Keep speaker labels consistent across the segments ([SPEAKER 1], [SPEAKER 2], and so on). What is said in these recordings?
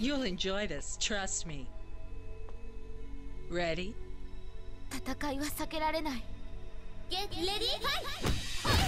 [SPEAKER 1] You'll enjoy this, trust me. Ready?
[SPEAKER 2] 戦いは避けられない Get ready, Get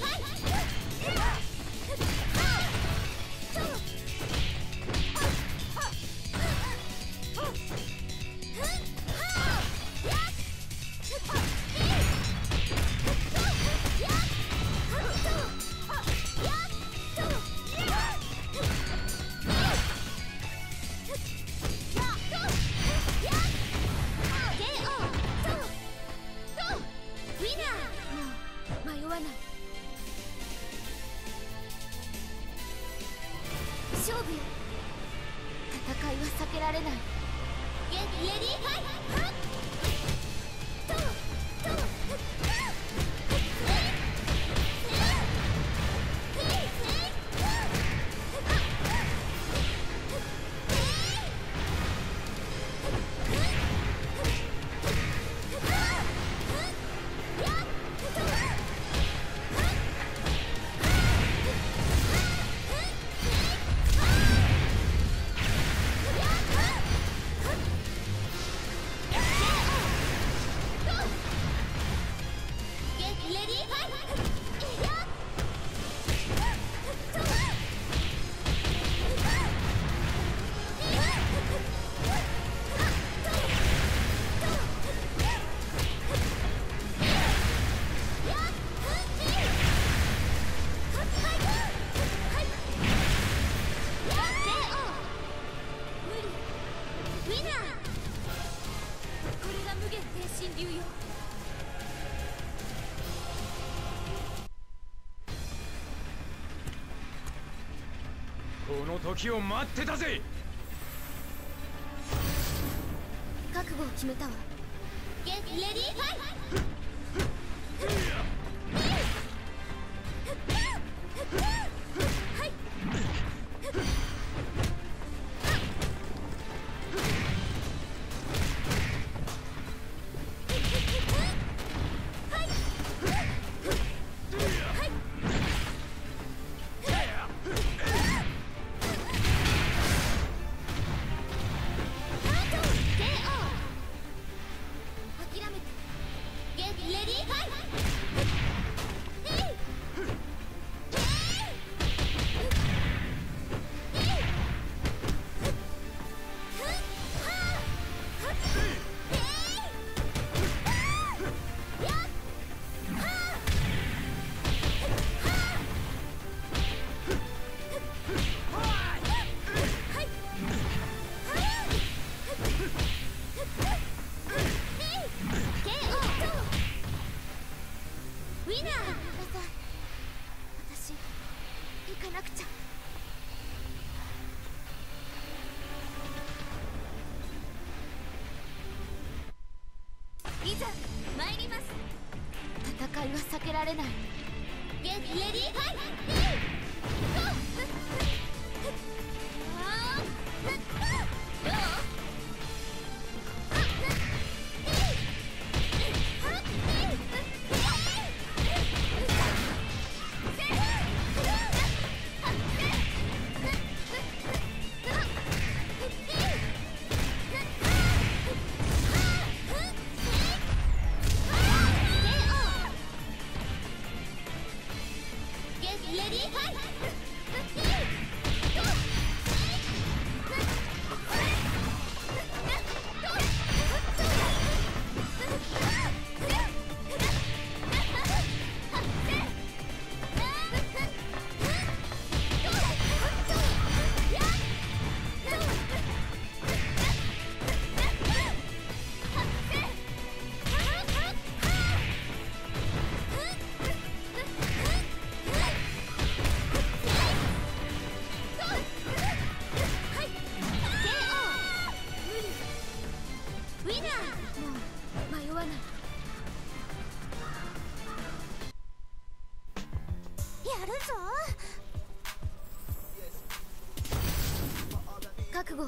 [SPEAKER 3] Hey! の時を待ってたぜ。
[SPEAKER 2] 覚悟を決めたわいざ参ります。戦いは避けられない。レディファイ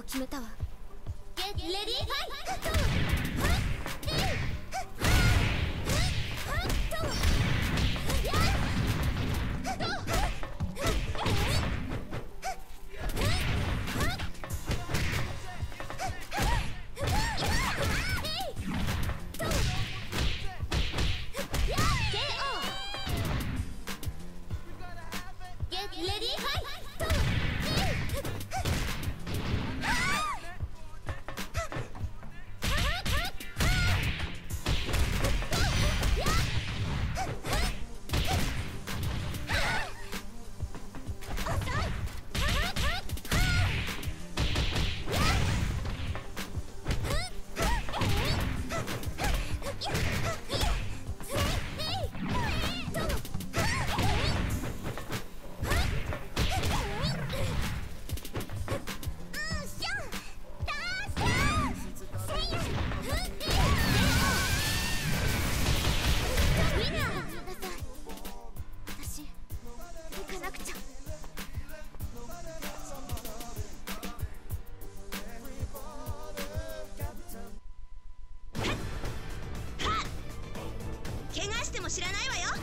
[SPEAKER 2] を決めたわ。レディーファイ
[SPEAKER 4] トも知らないわよ。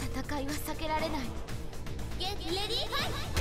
[SPEAKER 2] 戦いは避けられない。ゲレディーファ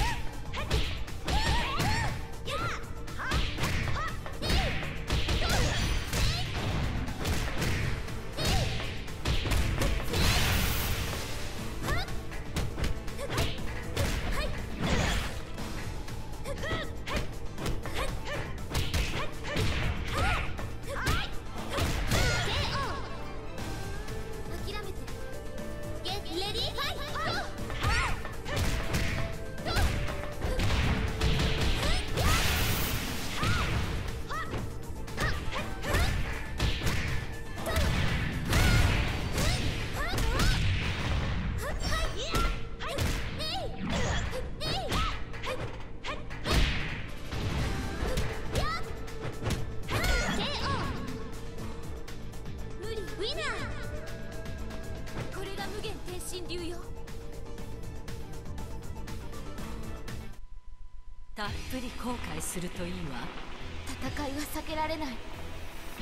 [SPEAKER 1] 後悔するといいわ。
[SPEAKER 2] 戦いは避けられない。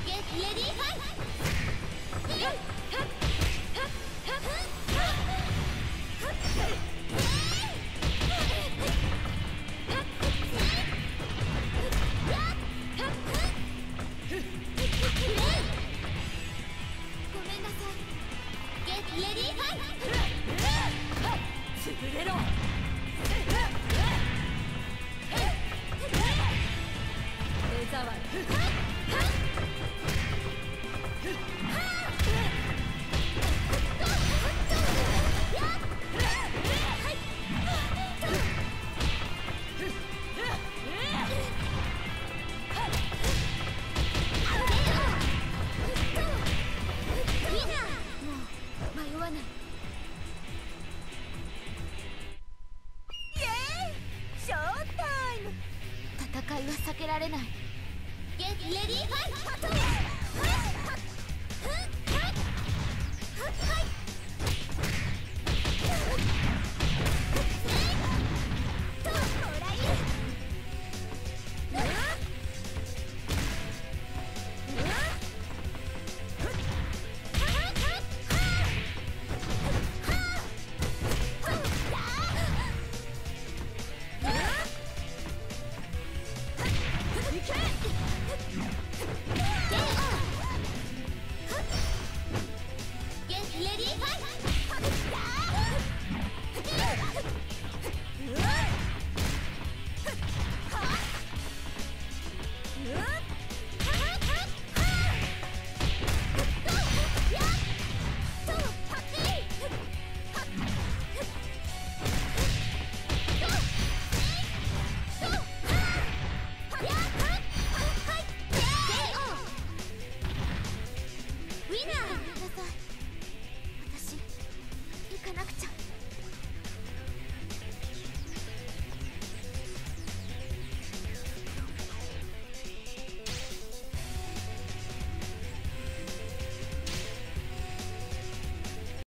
[SPEAKER 2] ゲレディーファイトごめんなさい Get ready fight
[SPEAKER 1] 潰れろ